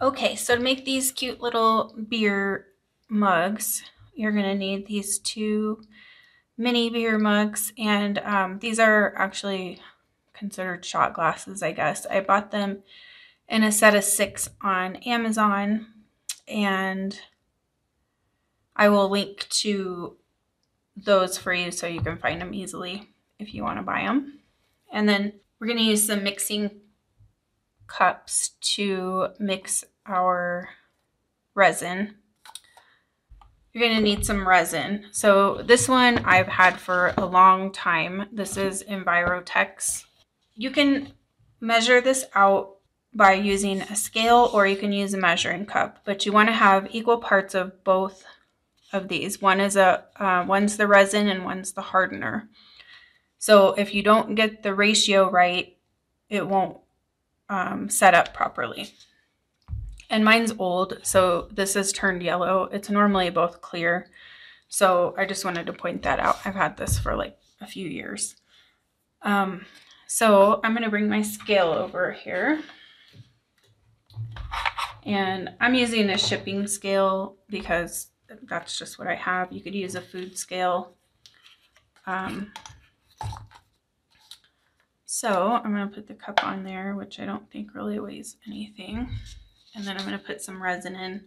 Okay, so to make these cute little beer mugs, you're gonna need these two mini beer mugs and um, these are actually considered shot glasses, I guess. I bought them in a set of six on Amazon and I will link to those for you so you can find them easily if you want to buy them. And then we're going to use some mixing cups to mix our resin. You're going to need some resin. So this one I've had for a long time. This is Envirotex. You can measure this out by using a scale or you can use a measuring cup, but you want to have equal parts of both of these. One is a uh, one's the resin and one's the hardener. So if you don't get the ratio right, it won't um, set up properly. And mine's old, so this is turned yellow. It's normally both clear. So I just wanted to point that out. I've had this for like a few years. Um, so I'm going to bring my scale over here. And I'm using a shipping scale because that's just what I have. You could use a food scale. Um, so I'm going to put the cup on there, which I don't think really weighs anything. And then I'm going to put some resin in.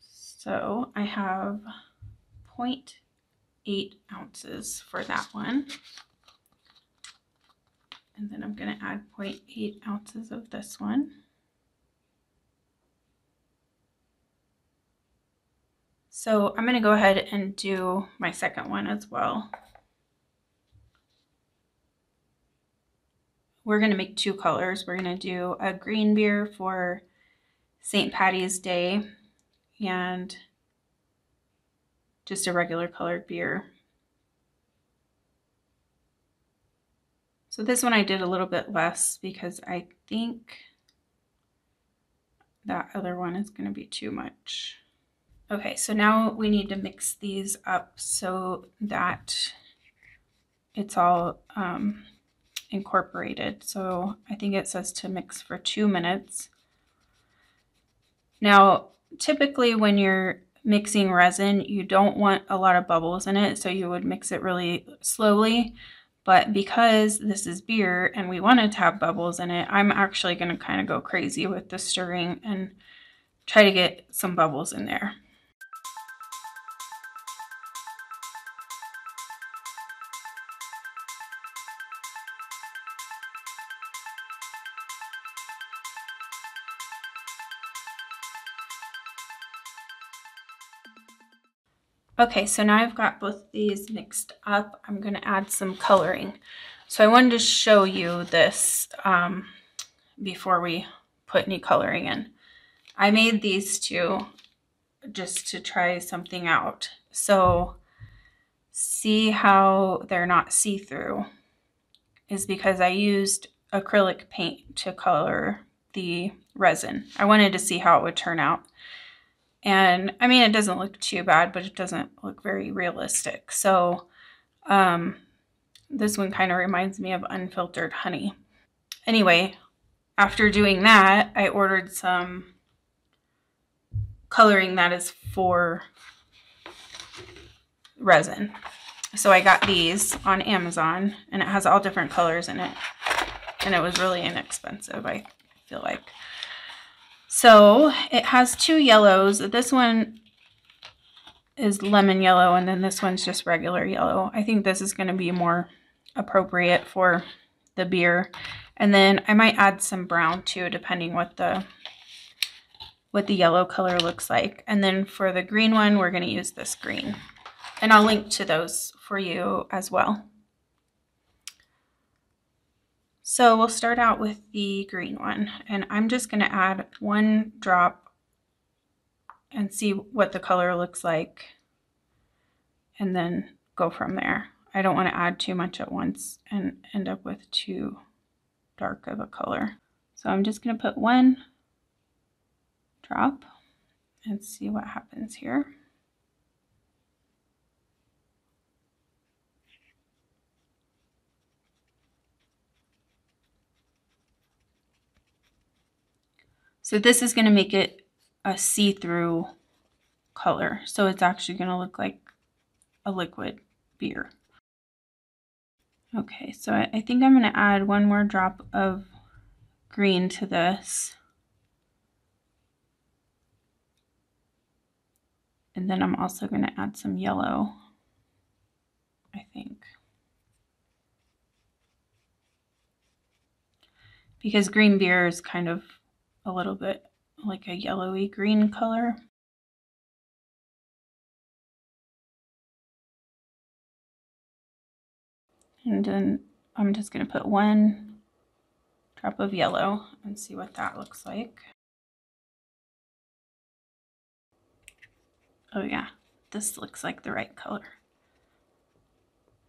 So I have 0.8 ounces for that one. And then I'm going to add 0.8 ounces of this one. So I'm going to go ahead and do my second one as well. We're going to make two colors. We're going to do a green beer for St. Patty's Day and just a regular colored beer So this one I did a little bit less because I think that other one is going to be too much. Okay, so now we need to mix these up so that it's all um, incorporated. So I think it says to mix for two minutes. Now, typically when you're mixing resin, you don't want a lot of bubbles in it, so you would mix it really slowly. But because this is beer and we wanted to have bubbles in it, I'm actually going to kind of go crazy with the stirring and try to get some bubbles in there. Okay, so now I've got both these mixed up. I'm going to add some coloring. So I wanted to show you this um, before we put any coloring in. I made these two just to try something out. So see how they're not see-through is because I used acrylic paint to color the resin. I wanted to see how it would turn out. And I mean, it doesn't look too bad, but it doesn't look very realistic. So um, this one kind of reminds me of unfiltered honey. Anyway, after doing that, I ordered some coloring that is for resin. So I got these on Amazon and it has all different colors in it. And it was really inexpensive, I feel like. So it has two yellows. This one is lemon yellow and then this one's just regular yellow. I think this is going to be more appropriate for the beer. And then I might add some brown too, depending what the what the yellow color looks like. And then for the green one, we're going to use this green. And I'll link to those for you as well. So we'll start out with the green one and I'm just going to add one drop and see what the color looks like and then go from there. I don't want to add too much at once and end up with too dark of a color. So I'm just going to put one drop and see what happens here. So this is going to make it a see-through color. So it's actually going to look like a liquid beer. Okay, so I, I think I'm going to add one more drop of green to this. And then I'm also going to add some yellow, I think. Because green beer is kind of a little bit like a yellowy green color. And then I'm just going to put one drop of yellow and see what that looks like. Oh yeah, this looks like the right color.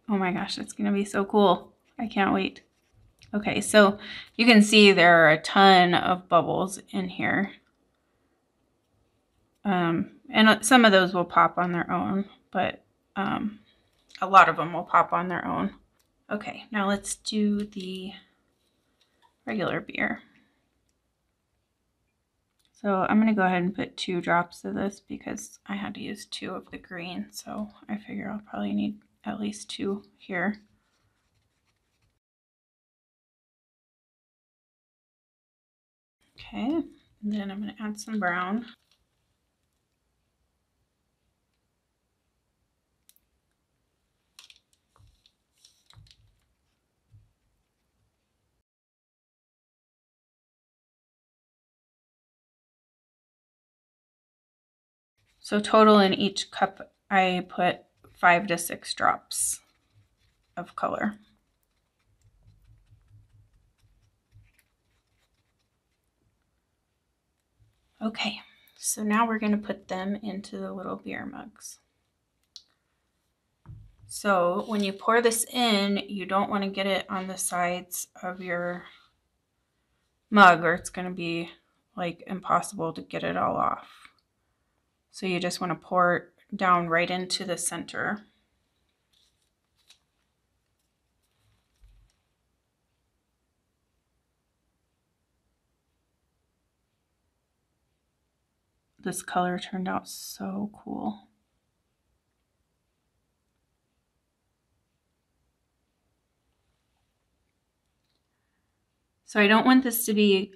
Oh my gosh, it's going to be so cool. I can't wait. Okay, so you can see there are a ton of bubbles in here. Um, and some of those will pop on their own, but um, a lot of them will pop on their own. Okay, now let's do the regular beer. So I'm going to go ahead and put two drops of this because I had to use two of the green. So I figure I'll probably need at least two here. Okay, and then I'm going to add some brown. So total in each cup, I put five to six drops of color. Okay, so now we're going to put them into the little beer mugs. So when you pour this in, you don't want to get it on the sides of your mug or it's going to be like impossible to get it all off. So you just want to pour it down right into the center. This color turned out so cool. So I don't want this to be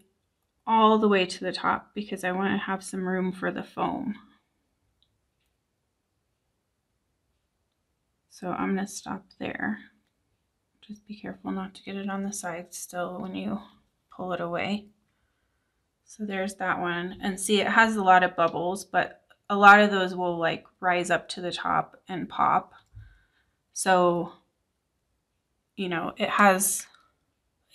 all the way to the top because I want to have some room for the foam. So I'm going to stop there. Just be careful not to get it on the side still when you pull it away. So there's that one. And see, it has a lot of bubbles, but a lot of those will like rise up to the top and pop. So, you know, it has,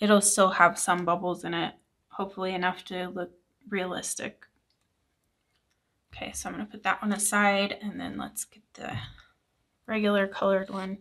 it'll still have some bubbles in it, hopefully enough to look realistic. Okay, so I'm going to put that one aside and then let's get the regular colored one.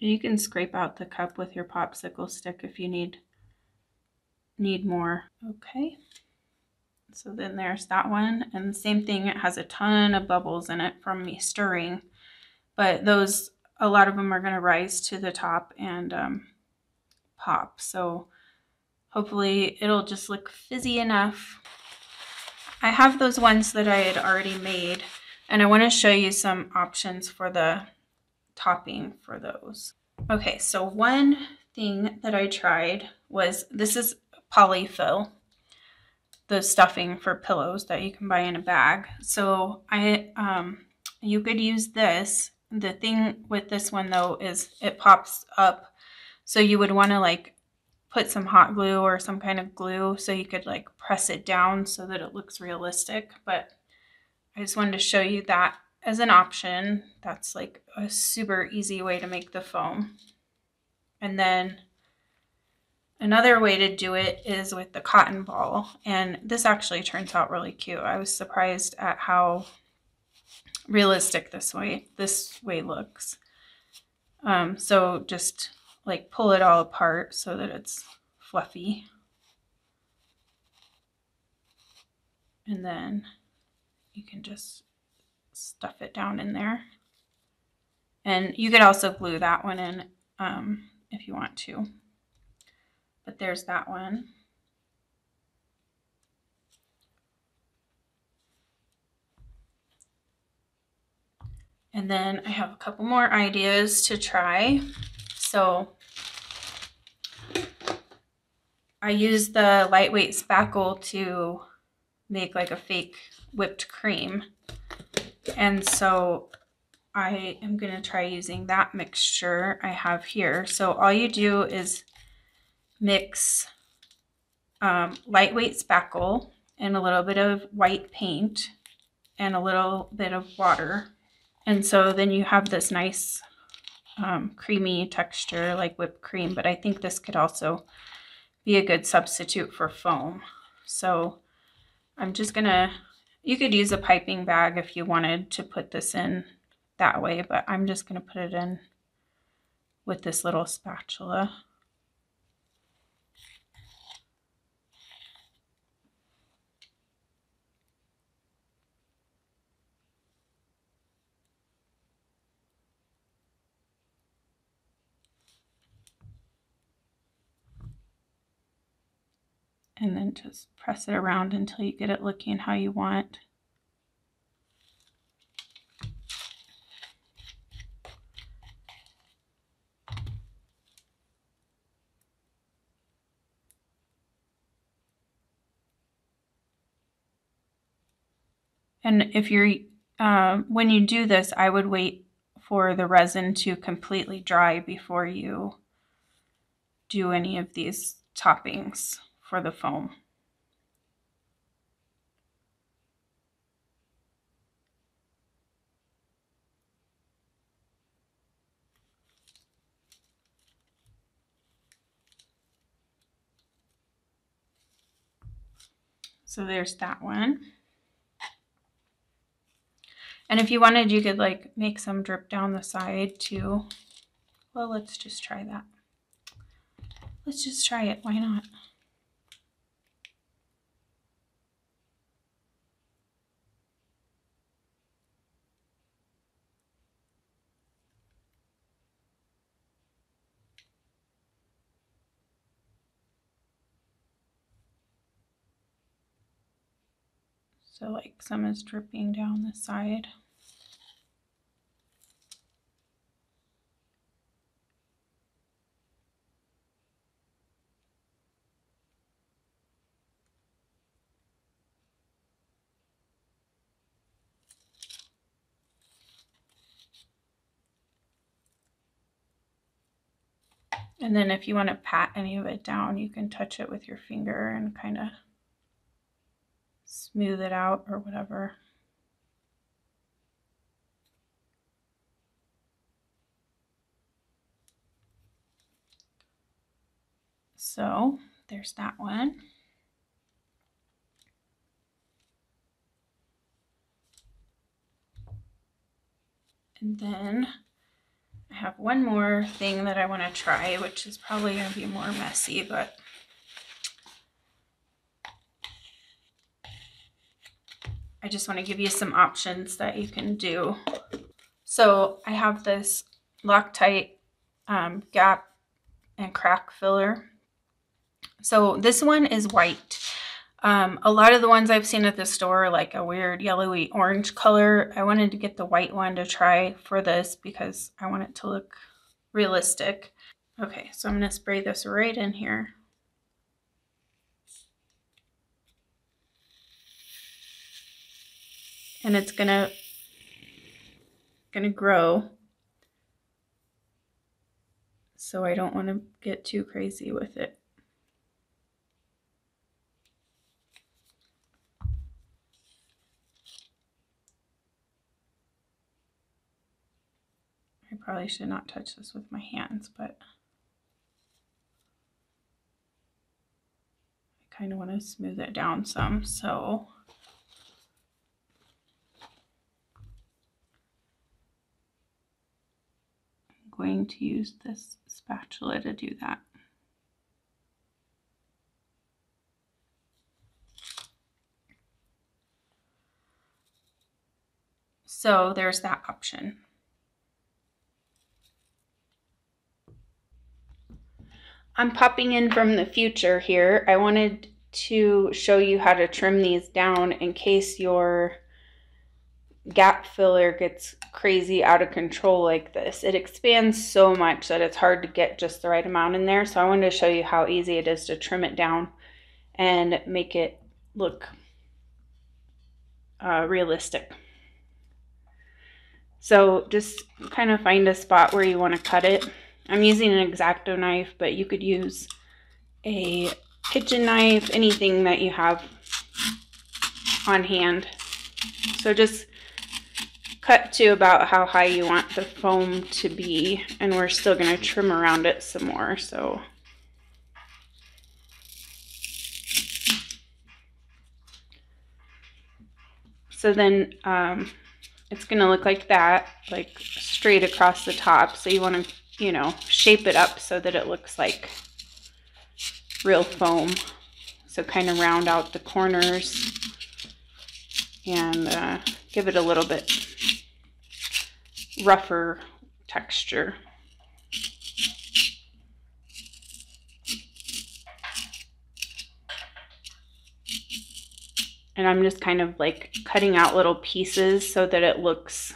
You can scrape out the cup with your popsicle stick if you need need more. Okay. So then there's that one. And same thing, it has a ton of bubbles in it from me stirring. But those, a lot of them are going to rise to the top and um, pop. So hopefully it'll just look fizzy enough. I have those ones that I had already made. And I want to show you some options for the topping for those. Okay, so one thing that I tried was, this is polyfill, the stuffing for pillows that you can buy in a bag. So I, um, you could use this. The thing with this one though is it pops up. So you would want to like put some hot glue or some kind of glue so you could like press it down so that it looks realistic. But I just wanted to show you that as an option. That's like a super easy way to make the foam. And then another way to do it is with the cotton ball. And this actually turns out really cute. I was surprised at how realistic this way this way looks. Um, so just like pull it all apart so that it's fluffy. And then you can just stuff it down in there. And you could also glue that one in um, if you want to. But there's that one. And then I have a couple more ideas to try. So I use the lightweight spackle to make like a fake whipped cream. And so I am going to try using that mixture I have here. So all you do is mix um, lightweight spackle and a little bit of white paint and a little bit of water. And so then you have this nice um, creamy texture like whipped cream, but I think this could also be a good substitute for foam. So I'm just gonna, you could use a piping bag if you wanted to put this in that way, but I'm just gonna put it in with this little spatula. And then just press it around until you get it looking how you want. And if you're, uh, when you do this, I would wait for the resin to completely dry before you do any of these toppings for the foam. So there's that one. And if you wanted, you could like make some drip down the side too. Well, let's just try that. Let's just try it. Why not? So like some is dripping down the side. And then if you want to pat any of it down, you can touch it with your finger and kind of smooth it out or whatever. So there's that one. And then I have one more thing that I want to try, which is probably going to be more messy, but I just want to give you some options that you can do. So I have this Loctite um, gap and crack filler. So this one is white. Um, a lot of the ones I've seen at the store are like a weird yellowy orange color. I wanted to get the white one to try for this because I want it to look realistic. Okay, so I'm going to spray this right in here. And it's gonna gonna grow so I don't want to get too crazy with it. I probably should not touch this with my hands, but I kind of want to smooth it down some. So I'm going to use this spatula to do that. So there's that option. I'm popping in from the future here. I wanted to show you how to trim these down in case your gap filler gets crazy out of control like this. It expands so much that it's hard to get just the right amount in there. So I wanted to show you how easy it is to trim it down and make it look uh, realistic. So just kind of find a spot where you want to cut it. I'm using an X-Acto knife, but you could use a kitchen knife, anything that you have on hand. So just cut to about how high you want the foam to be, and we're still going to trim around it some more. So So then um, it's going to look like that, like straight across the top. So you want to, you know, shape it up so that it looks like real foam. So kind of round out the corners and uh, give it a little bit rougher texture. And I'm just kind of like cutting out little pieces so that it looks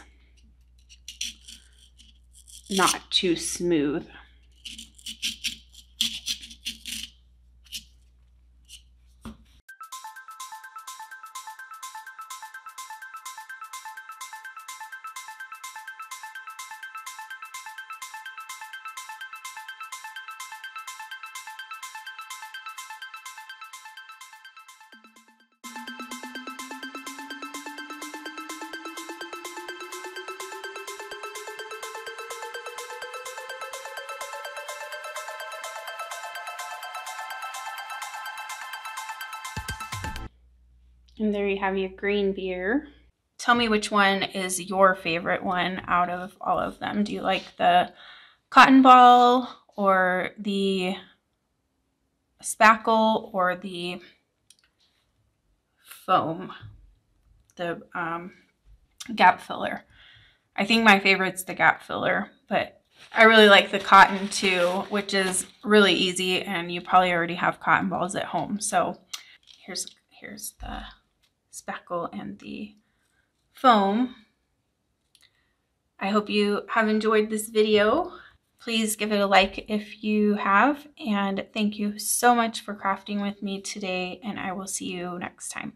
not too smooth. And there you have your green beer. Tell me which one is your favorite one out of all of them. Do you like the cotton ball or the spackle or the foam, the um, gap filler. I think my favorite's the gap filler, but I really like the cotton too, which is really easy and you probably already have cotton balls at home. So here's, here's the spackle and the foam. I hope you have enjoyed this video. Please give it a like if you have, and thank you so much for crafting with me today, and I will see you next time.